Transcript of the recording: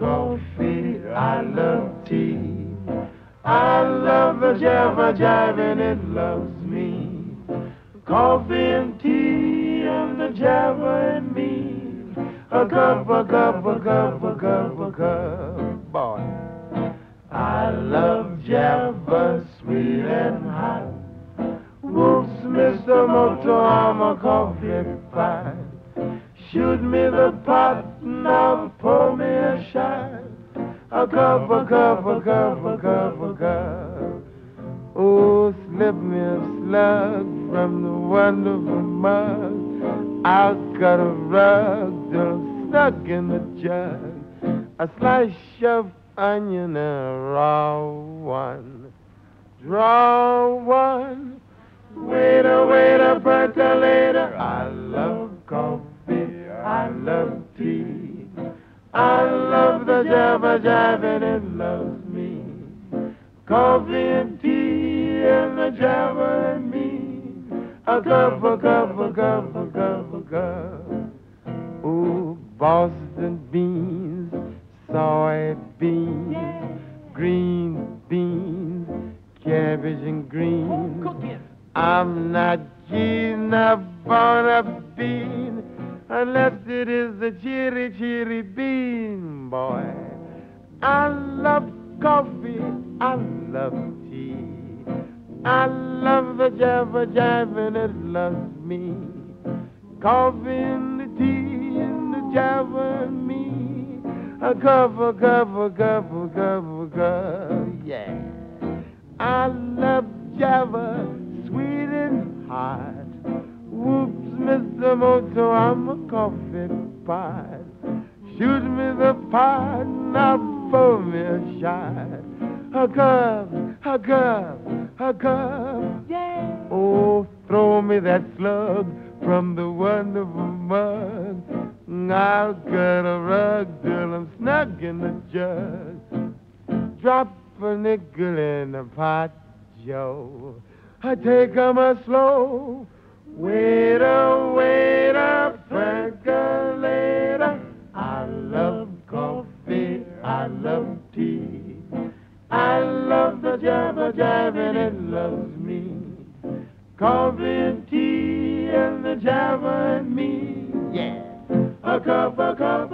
coffee, I love tea. I love the Java jive and it loves me. Coffee and tea and the Java and me. A cup, a cup, a cup, a cup, a cup, boy. I love Java, sweet and hot. Whoops, Mr. Moto, I'm a coffee pot. Shoot me the pot, now pour. A cup, a cup, a cup, a cup, a cup. Oh, slip me a slug from the wonderful mug. I've got a rug just stuck in the jug. A slice of onion and a raw one. Draw one. Waiter, waiter, percolator. I love coffee. I love tea. I jabba jab and loves me. Coffee and tea and the jabba and me. A cup, a cup, a cup, a cup, a cup. Ooh, Boston beans, soy beans, green beans, cabbage and greens. Oh, I'm not keen upon a bean unless it is the cheery, cheery bean, boy. I love coffee, I love tea. I love the jabba jab and it loves me. Coffee and the tea and the jabba and me. A cup, a cup, a cup, yeah. I love jabba, sweet and hot. Whoops, Mr. Moto, I'm a coffee pot. Shoot me the pot, now pour me a shot. A cup, a cup, a cup, yeah. Oh, throw me that slug from the wonderful mug. I'll cut a rug till I'm snug in the jug. Drop a nickel in the pot, Joe. I take 'em a slow. Waiter, loves me. Coffee and tea and the java and me. Yeah. A cup, a cup,